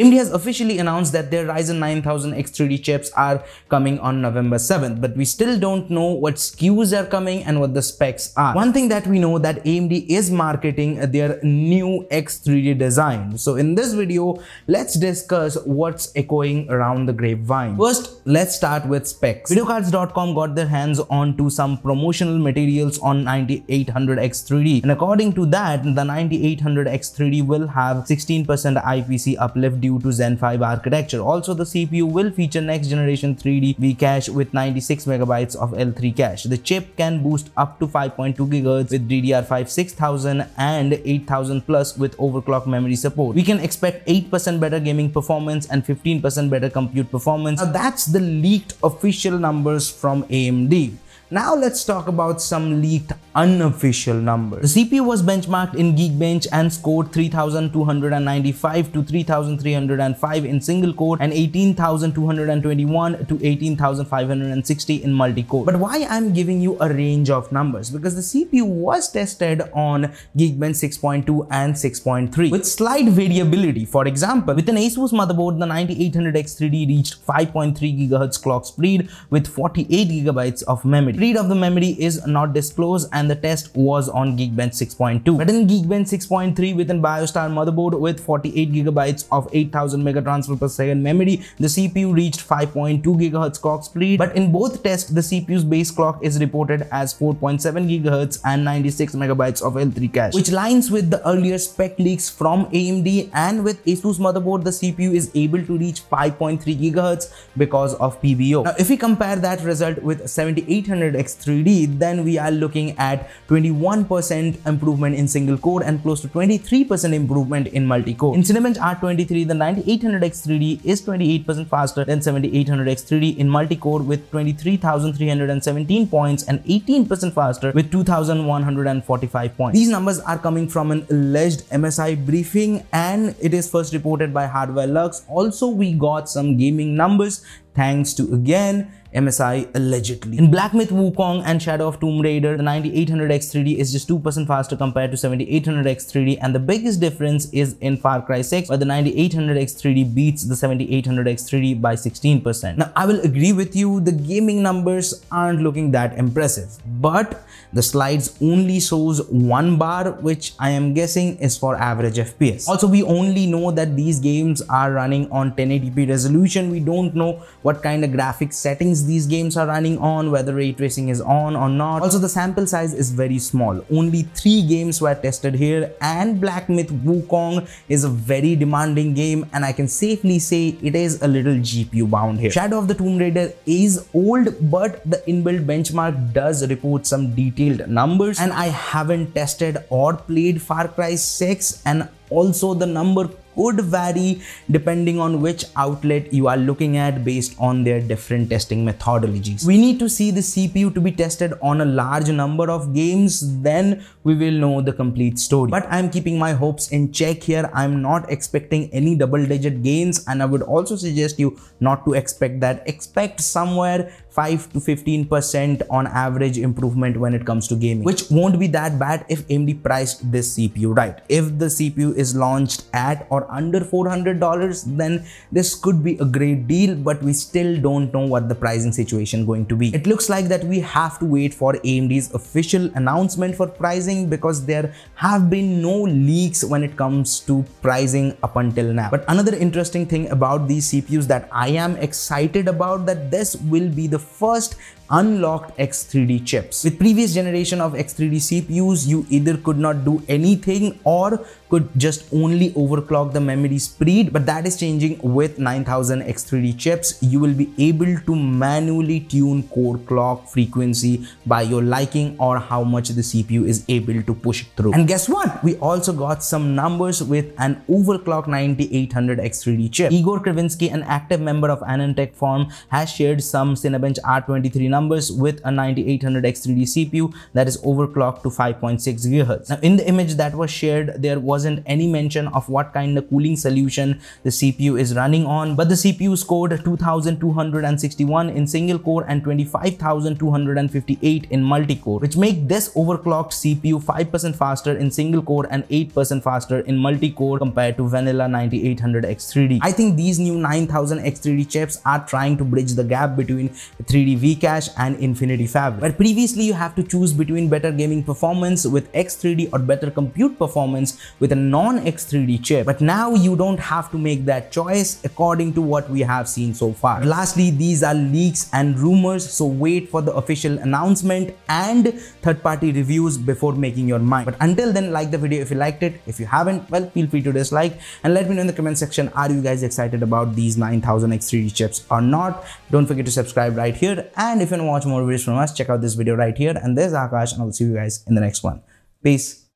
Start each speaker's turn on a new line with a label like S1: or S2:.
S1: AMD has officially announced that their Ryzen 9000 X3D chips are coming on November 7th, but we still don't know what SKUs are coming and what the specs are. One thing that we know that AMD is marketing their new X3D design. So in this video, let's discuss what's echoing around the grapevine. First, let's start with specs. Videocardz.com got their hands onto some promotional materials on 9800 X3D and according to that, the 9800 X3D will have 16% IPC uplift due to Zen 5 architecture. Also, the CPU will feature next generation 3D V-cache with 96 megabytes of L3 cache. The chip can boost up to 5.2 GHz with DDR5 6000 and 8000 plus with overclock memory support. We can expect 8% better gaming performance and 15% better compute performance. Now, that's the leaked official numbers from AMD. Now let's talk about some leaked unofficial numbers. The CPU was benchmarked in Geekbench and scored 3295 to 3305 in single core and 18221 to 18560 in multi-core. But why I'm giving you a range of numbers? Because the CPU was tested on Geekbench 6.2 and 6.3 with slight variability. For example, with an ASUS motherboard, the 9800X3D reached 5.3 GHz clock speed with 48 GB of memory. Speed of the memory is not disclosed and the test was on Geekbench 6.2. But in Geekbench 6.3 with an BioStar motherboard with 48 gigabytes of 8000 megatransfer per second memory, the CPU reached 5.2 gigahertz clock speed. But in both tests, the CPU's base clock is reported as 4.7 gigahertz and 96 megabytes of L3 cache, which lines with the earlier spec leaks from AMD and with ASUS motherboard, the CPU is able to reach 5.3 gigahertz because of PBO. Now, if we compare that result with 7800 X3D, then we are looking at at 21% improvement in single core and close to 23% improvement in multi-core. In Cinebench R23, the 9800X3D is 28% faster than 7800X3D in multi-core with 23,317 points and 18% faster with 2,145 points. These numbers are coming from an alleged MSI briefing and it is first reported by Hardwareluxx. Also, we got some gaming numbers thanks to again MSI allegedly. In Black Myth Wukong and Shadow of Tomb Raider, the 9800X3D is just 2% faster compared to 7800X3D and the biggest difference is in Far Cry 6 where the 9800X3D beats the 7800X3D by 16%. Now I will agree with you, the gaming numbers aren't looking that impressive, but the slides only shows one bar which I am guessing is for average FPS. Also we only know that these games are running on 1080p resolution, we don't know what kind of graphics settings these games are running on, whether ray tracing is on or not. Also, the sample size is very small. Only three games were tested here and Black Myth Wukong is a very demanding game and I can safely say it is a little GPU bound here. Shadow of the Tomb Raider is old but the inbuilt benchmark does report some detailed numbers and I haven't tested or played Far Cry 6 and also the number could vary depending on which outlet you are looking at based on their different testing methodologies. We need to see the CPU to be tested on a large number of games, then we will know the complete story. But I'm keeping my hopes in check here. I'm not expecting any double digit gains and I would also suggest you not to expect that. Expect somewhere 5 to 15% on average improvement when it comes to gaming, which won't be that bad if AMD priced this CPU right. If the CPU is launched at or under $400, then this could be a great deal, but we still don't know what the pricing situation going to be. It looks like that we have to wait for AMD's official announcement for pricing because there have been no leaks when it comes to pricing up until now. But another interesting thing about these CPUs that I am excited about that this will be the first unlocked X3D chips. With previous generation of X3D CPUs, you either could not do anything or could just only overclock the memory speed but that is changing with 9000 X3D chips. You will be able to manually tune core clock frequency by your liking or how much the CPU is able to push through. And guess what? We also got some numbers with an overclock 9800 X3D chip. Igor Kavinski an active member of AnandTech forum has shared some Cinebench R23 numbers with a 9800 X3D CPU that is overclocked to 5.6 GHz now in the image that was shared there was wasn't any mention of what kind of cooling solution the CPU is running on, but the CPU scored 2261 in single core and 25258 in multi-core, which make this overclocked CPU 5% faster in single core and 8% faster in multi-core compared to vanilla 9800 X3D. I think these new 9000 X3D chips are trying to bridge the gap between 3D V-Cache and Infinity Fabric. Where previously you have to choose between better gaming performance with X3D or better compute performance with a non-X3D chip. But now you don't have to make that choice according to what we have seen so far. Lastly, these are leaks and rumors, so wait for the official announcement and third-party reviews before making your mind. But until then, like the video if you liked it. If you haven't, well, feel free to dislike and let me know in the comment section, are you guys excited about these 9000 X3D chips or not? Don't forget to subscribe right here. And if you want to watch more videos from us, check out this video right here. And there's Akash and I'll see you guys in the next one. Peace.